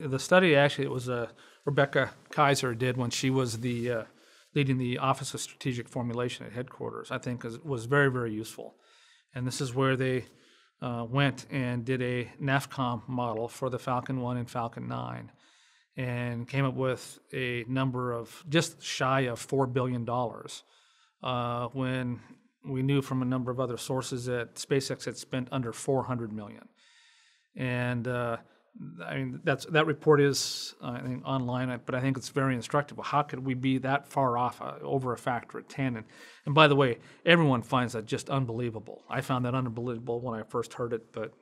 The study actually it was uh, Rebecca Keiser did when she was the uh, leading the Office of Strategic Formulation at headquarters. I think was very very useful, and this is where they uh, went and did a NAFCOM model for the Falcon One and Falcon Nine, and came up with a number of just shy of four billion dollars. Uh, when we knew from a number of other sources that SpaceX had spent under 400 million, and uh, I mean that's that report is uh, I think online, but I think it's very instructive. How could we be that far off uh, over a factor of 10? And and by the way, everyone finds that just unbelievable. I found that unbelievable when I first heard it, but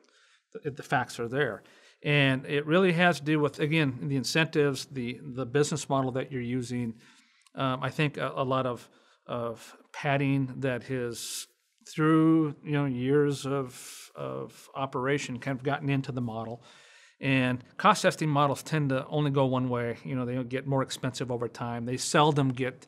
the, the facts are there. And it really has to do with again the incentives, the the business model that you're using. Um, I think a, a lot of of padding that has through you know years of of operation kind of gotten into the model and cost estimate models tend to only go one way. You know they get more expensive over time. They seldom get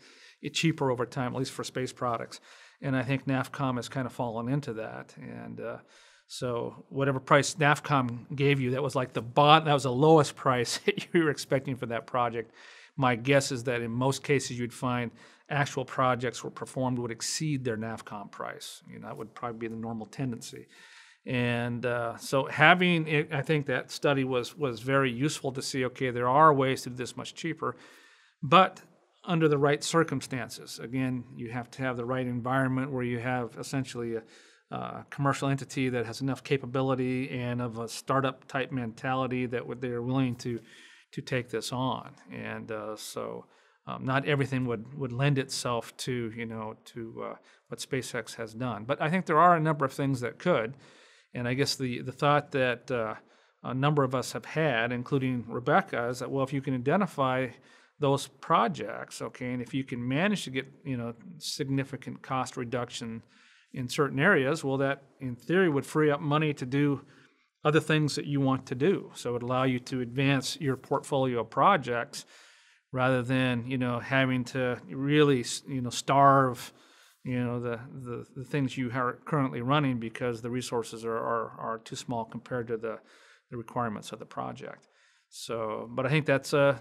cheaper over time at least for space products. And i think nafcom has kind of fallen into that. And uh, so whatever price nafcom gave you that was like the bot that was the lowest price you were expecting for that project. My guess is that in most cases you'd find actual projects were performed would exceed their NAFCOM price. You know, that would probably be the normal tendency. And uh, so having, it, I think that study was was very useful to see. Okay, there are ways to do this much cheaper, but under the right circumstances. Again, you have to have the right environment where you have essentially a, a commercial entity that has enough capability and of a startup type mentality that would, they're willing to to take this on. And uh, so um, not everything would, would lend itself to you know to uh, what SpaceX has done, but I think there are a number of things that could, and I guess the the thought that uh, a number of us have had, including Rebecca, is that well, if you can identify those projects, okay, and if you can manage to get you know significant cost reduction in certain areas, well, that in theory would free up money to do other things that you want to do. So it would allow you to advance your portfolio of projects rather than you know having to really you know starve you know the, the, the things you are currently running because the resources are, are, are too small compared to the, the requirements of the project so but i think that's a,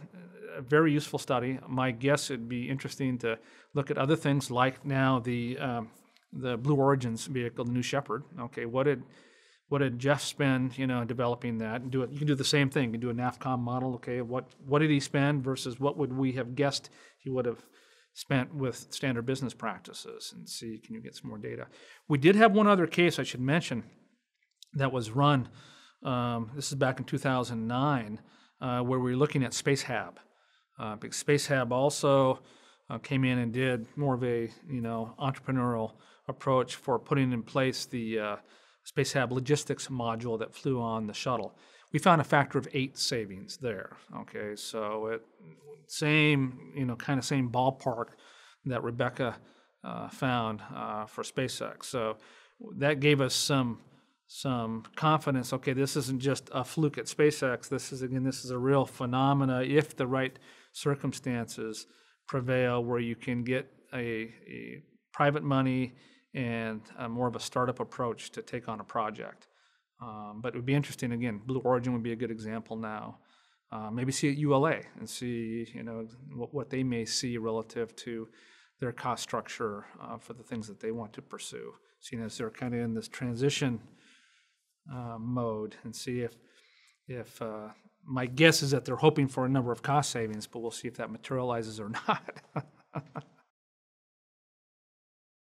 a very useful study my guess it'd be interesting to look at other things like now the um, the blue origins vehicle the new shepard okay what did what did Jeff spend, you know, developing that? And do it. You can do the same thing. You can do a NAFCOM model. Okay, what what did he spend versus what would we have guessed he would have spent with standard business practices, and see can you get some more data. We did have one other case I should mention that was run. Um, this is back in 2009, uh, where we were looking at SpaceHab. Uh, SpaceHab also uh, came in and did more of a you know entrepreneurial approach for putting in place the uh, SpaceHab logistics module that flew on the shuttle. We found a factor of eight savings there. Okay, so it same you know kind of same ballpark that Rebecca uh, found uh, for SpaceX. So that gave us some some confidence. Okay, this isn't just a fluke at SpaceX. This is again this is a real phenomena if the right circumstances prevail, where you can get a, a private money and uh, more of a startup approach to take on a project. Um, but it would be interesting again. Blue Origin would be a good example now. Uh, maybe see at ULA and see you know what, what they may see relative to their cost structure uh, for the things that they want to pursue. Seeing as they're kind of in this transition uh, mode, and see if if uh, my guess is that they're hoping for a number of cost savings, but we'll see if that materializes or not.